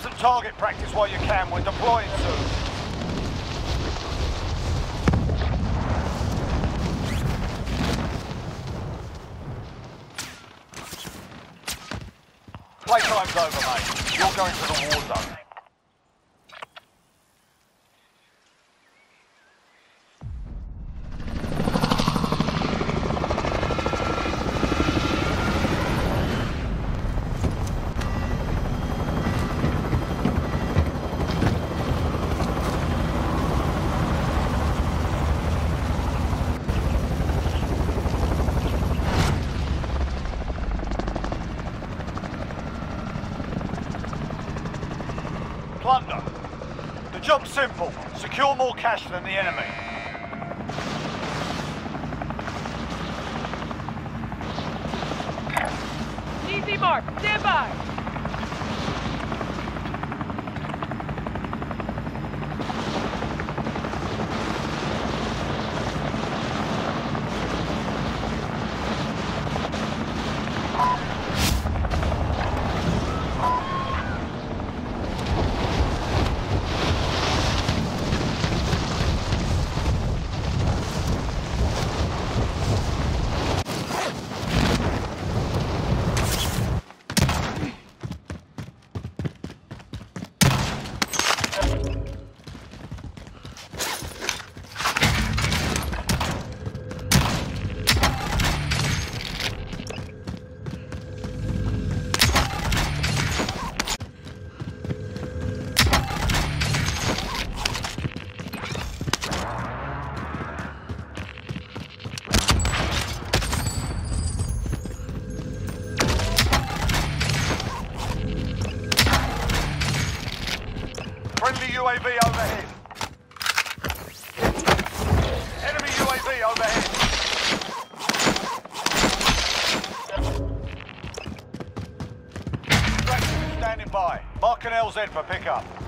Some target practice while you can. We're deploying soon. Playtime's over, mate. You're going to the war zone. Job's simple. Secure more cash than the enemy. Extraction. Mark an LZ for pickup.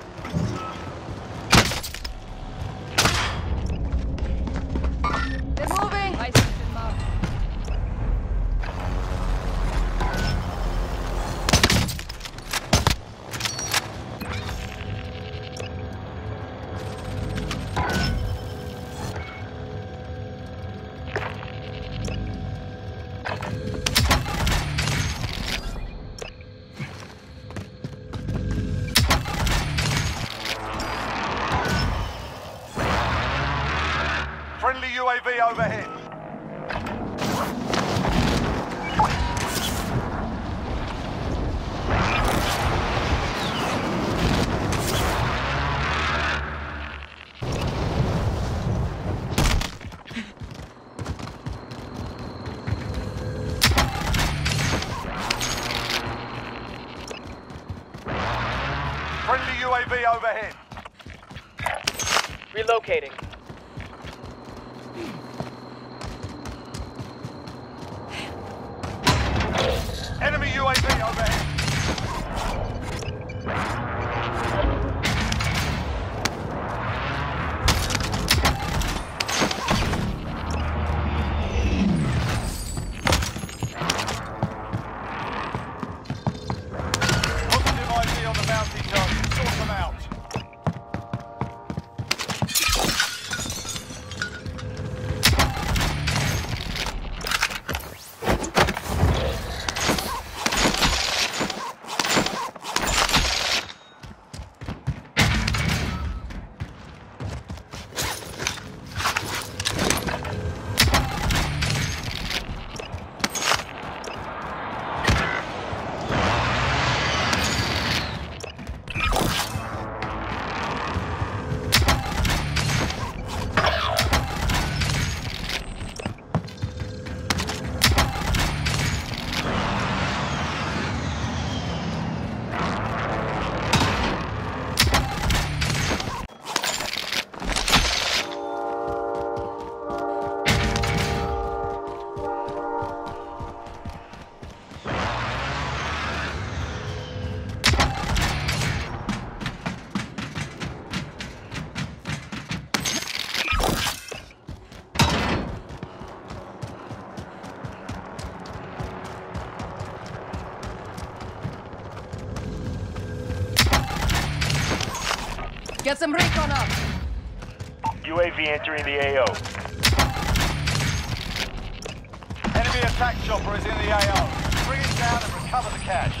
Relocating. Enemy UAV overhead. Get some recon up. UAV entering the AO. Enemy attack chopper is in the AO. Bring it down and recover the cash.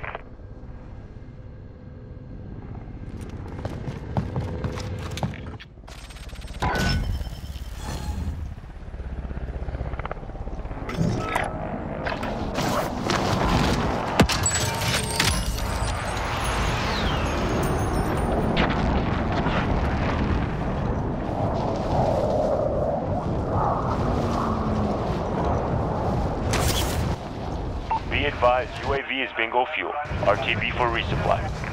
Advised, UAV is bingo fuel. RTB for resupply.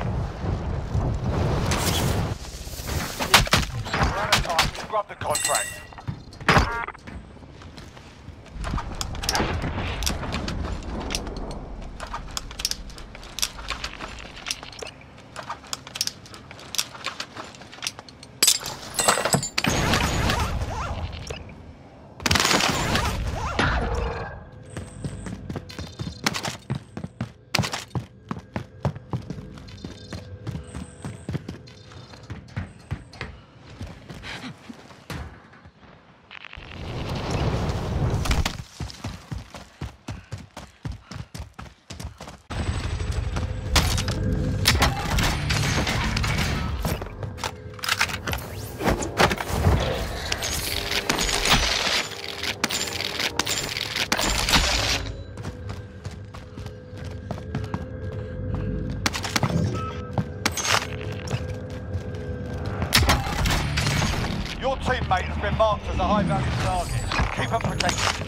Marked as a high-value target. Keep them protected.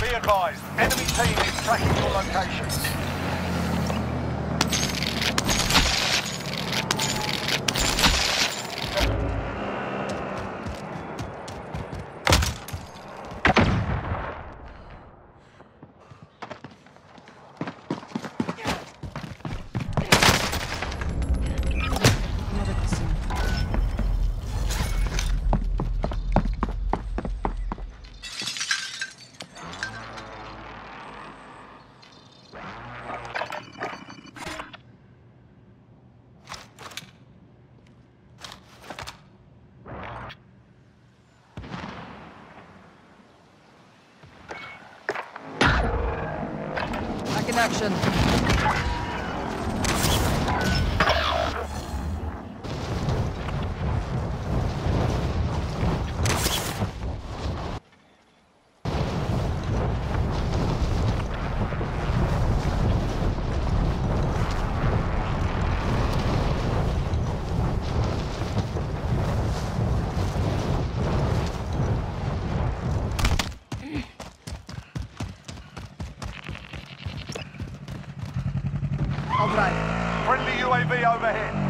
Be advised, enemy team is tracking your location. Back UAV